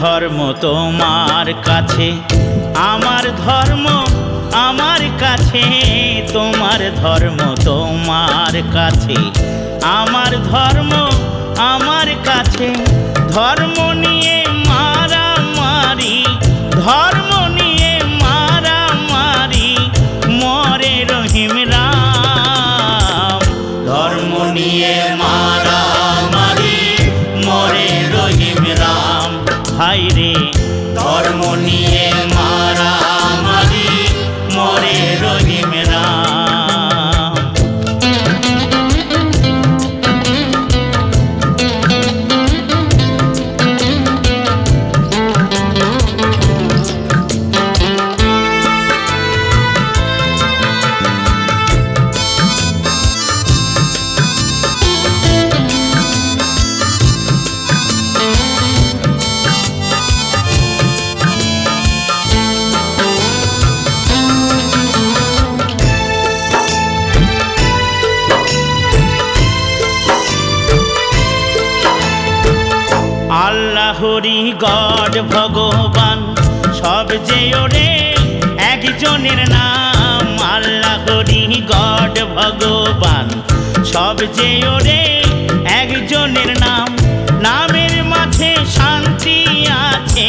ধর্ম তোমার কাছে, আমার ধর্ম আমার কাছে, তোমার ধর্ম তোমার কাছে, আমার ধর্ম আমার কাছে, ধর্ম Ay, আল্লাহরি গড ভগবান। সব যে ওরে একজনের নাম আল্লাহ করি গড ভগবান। সব যে ওরে একজনের নাম, নামের মাঝে শান্তি আছে।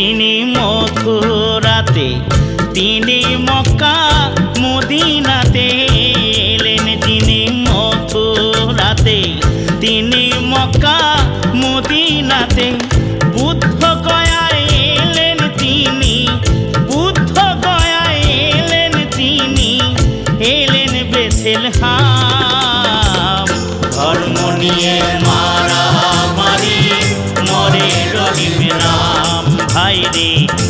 যিনি মথুরাতে, তিনি মক্কা, মদিনাতে এলেন। যিনি মথুরাতে, তিনি মক্কা, মদিনাতে বুদ্ধ গয়ায় এলেন। তিনি বুদ্ধ গয়ায় এলেন। তিনি এলেন বেথেল হাম ধর্ম रे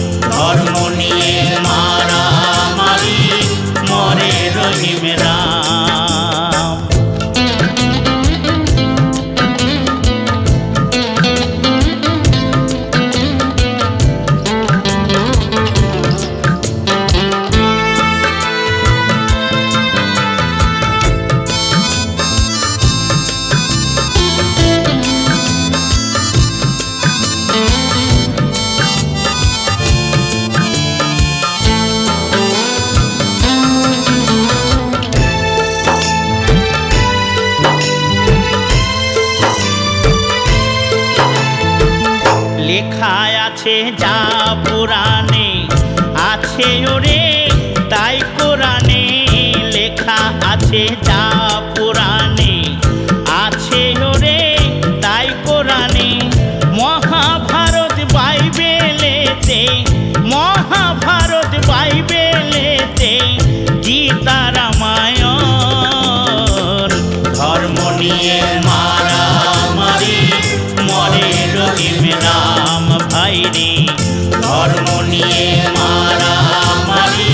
লেখা আছে যা পুরাণে আছে ওরে তাই কোরআনে লেখা আছে যা রাম ভাই রে ধর্ম নিয়ে মারামারি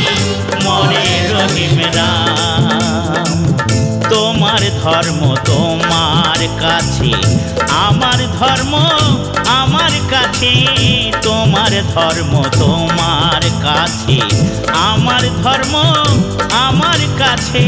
মরে রহিম রাম তোমার ধর্ম তোমার কাছে, আমার ধর্ম আমার কাছে, তোমার ধর্ম তোমার কাছে, আমার ধর্ম আমার কাছে।